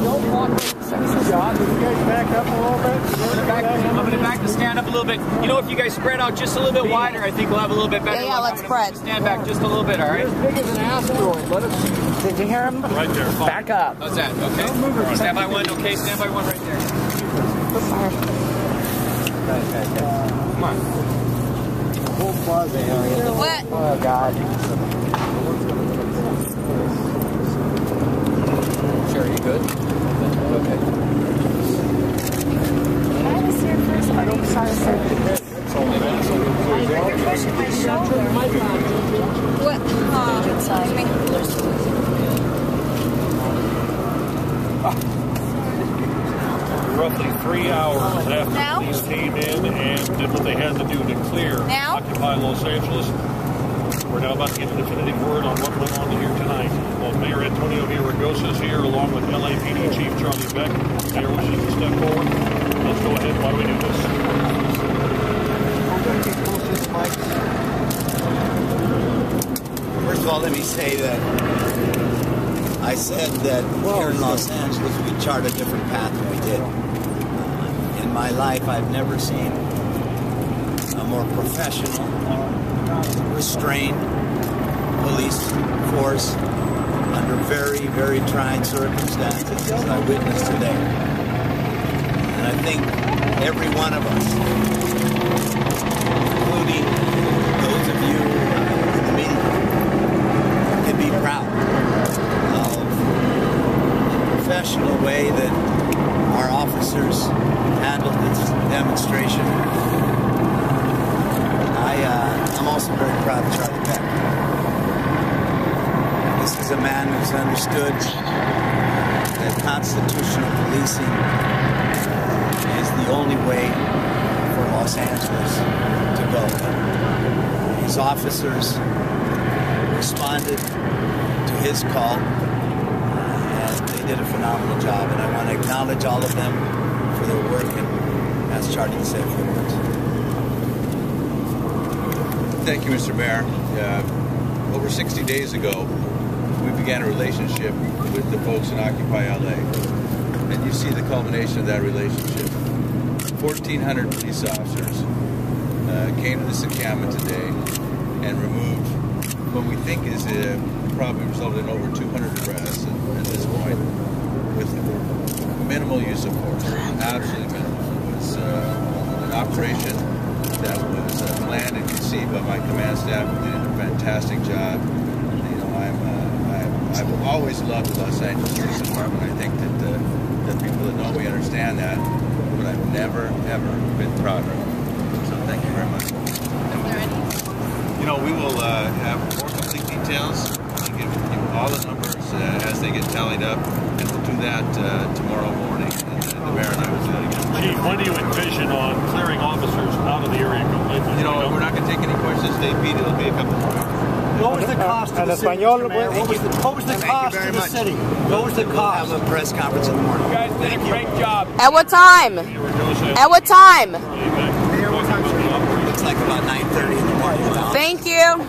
John, you guys back up a little bit? Back, I'm going to back to stand up a little bit. You know, if you guys spread out just a little bit wider, I think we'll have a little bit better. Yeah, yeah, let's spread. Stand back just a little bit, all right? As big as an asteroid. Let us. Did you hear him? Right there. Fine. Back up. How's that? Okay. Stand by one. Okay, stand by one right there. Come on. The Whole plaza area. What? Oh God. Sure, you good? Okay. I was here first. I don't sorry, sir. You're pushing my shoulder. What? Uh, Roughly three hours after Now? police came in and did what they had to do to clear Now? Occupy Los Angeles. We're now about to get a definitive word on what went on here tonight. Well, Mayor Antonio Villaraigosa is here along with LAPD Chief Charlie Beck. Mayor wishes to step forward. Let's go ahead. Why do we do this? I'm going to get close to this mic. First of all, let me say that I said that here in Los Angeles we chart a different path than we did. In my life, I've never seen a more professional, restrained police force under very, very trying circumstances as I witnessed today. And I think every one of us including those of you in the media, can be proud of the professional way that our officers handled this demonstration. I, uh, I'm also very proud of Charlie Beck. This is a man who's understood that constitutional policing is the only way for Los Angeles to go. His officers responded to his call, did a phenomenal job. And I want to acknowledge all of them for their work and ask Charlie to say a few words. Thank you, Mr. Mayor. Uh, over 60 days ago, we began a relationship with the folks in Occupy LA. And you see the culmination of that relationship. 1,400 police officers uh, came to this encampment today what we think is uh, probably resulted in over 200 arrests at, at this point with minimal use of force. Absolutely minimal. It was uh, an operation that was uh, planned and conceived by my command staff. They did a fantastic job. You know, I'm, uh, I'm, I've always loved the Los Angeles Police Department. I think that uh, the people that know me understand that, but I've never, ever been prouder. So thank you very much. You know, we will uh, have more complete details. I'll give you all the numbers uh, as they get tallied up, and we'll do that uh, tomorrow morning. And, uh, the mayor and I will do that again. Chief, when do you envision on clearing officers out of the area completely? You know, we're not going to take any questions. They beat it'll be a couple more hours. What was the cost to En the city, español, Mr. Mayor? what was the, what was the cost to the city? What was the We'll cost? have a press conference in the morning. You guys did a great job. At what time? At what time? It's like about 9.30 in the morning. Thank you.